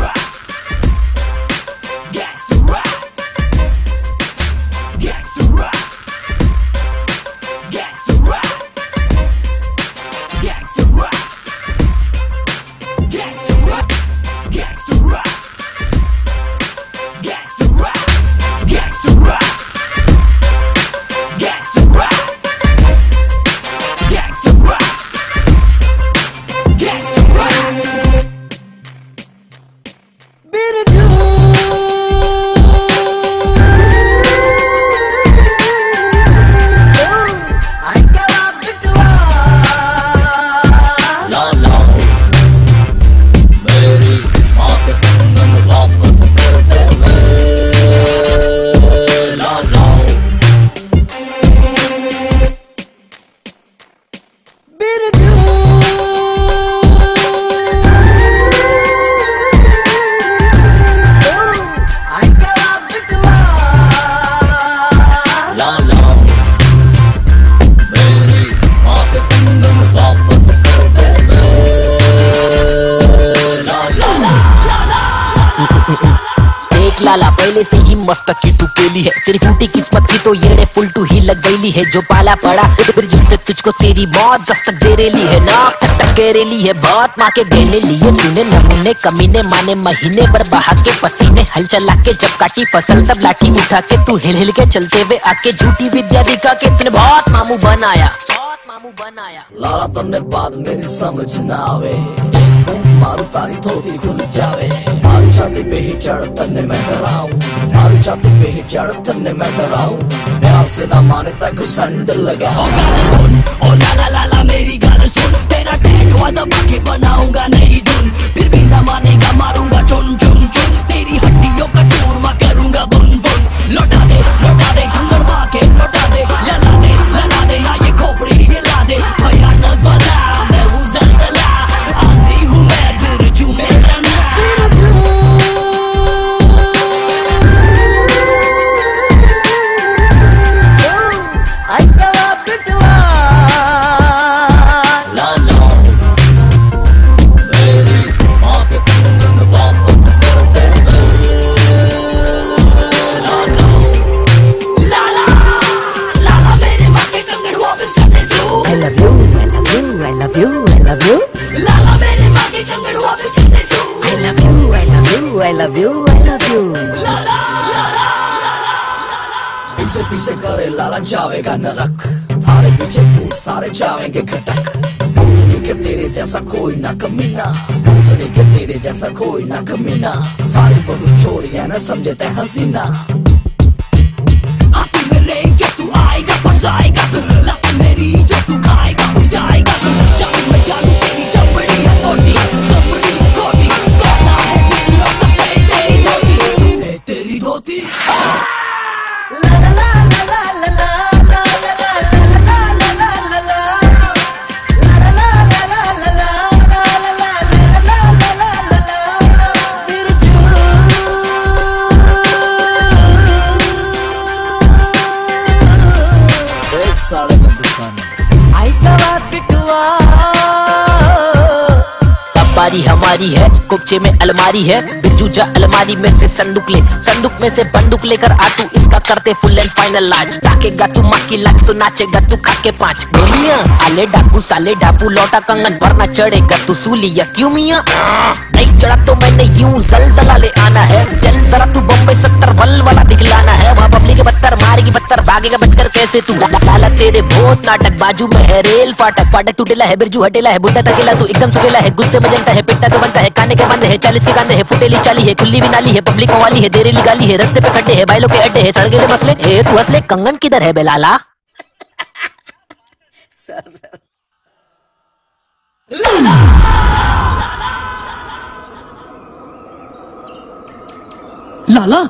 ला लाला, पहले से ही मस्त की तू केली है। तेरी फूटी किस्मत की तो ये फुल टू ही लग गईली है। जो पाला पड़ा, फिर जिससे तुझको तेरी मौत दस्तक दे रेली है। ना टक टक के रेली है बहुत माँ के गहने लिए तूने नमूने, कमीने माने महीने पर बहा के पसीने, हल चला के जब काटी फ़सल, तब लाठी उठा के तू हिल हिल के चलते हुए आके झूठी विद्या दिखा के तूने बहुत मामू बनाया। बहुत मामू बनाया। लाला तन्ने बात मेरी समझ ना आवे। मारू तारी धोती खुल जावे मारी छाती पे ही चढ़ तन्ने मैं डराऊं मारी छाती पे ही चढ़ तन्ने मैं डराऊं प्यार से ना माने तक संड लगा सुन ओ लाला लाला मेरी गाल सुन तेरा टैग वादा बाकी बनाऊँगा नई धुन love you, I love you. पीछे पीछे करे लाला जावेगा नरक। थारे पीछे भूत सारे जावेंगे भूतनी के तेरे जैसा कोई ना कमीना। भूतनी के तेरे जैसा कोई ना कमीना। सारी बहुत छोड़िया ना समझे ते हसीना। में तू आएगा फंसाएगा लत मेरी जो तू खाएगा जाएगा साले बारी हमारी है, कुपचे में अलमारी है। बिरजू जा अलमारी में से संदूक ले, संदूक में से बंदूक लेकर आ तू। इसका करते फुल एंड फाइनल लाज ताकेगा तू माँ की लाज तो नाचेगा तू खा के पाँच। गोलियाँ, आले डाकू, साले ढापू लौटा कंगन पर ना चढ़ेगा तू सूलिया। क्यों मियाँ? नहीं चढ़ा तो मैंने यूँ जलजला ले आना है। जल जरा तू बम्बई सत्तर बल वाला दिखलाना है। वहाँ पब्लिक बत्तर भागेगा बचकर कैसे तू? लाला तेरे बहुत नाटक बाजू में है रेल फाटक। फाटक टूटेला है बिरजू हटेला है बुढ़ा तकेला तू एकदम सुकेला है। गुस्से में जनता है पिट्टा तो बनता है काने के बंद है चालीस के कांदे है फुटेली चाली है खुली भी नाली है पब्लिक वाली है देरेली गाली है रस्ते पे खड्डे है बाइलों के अड्डे है सड़केले मसले। ए तू हंसले कंगन किधर है बेलाला? लाला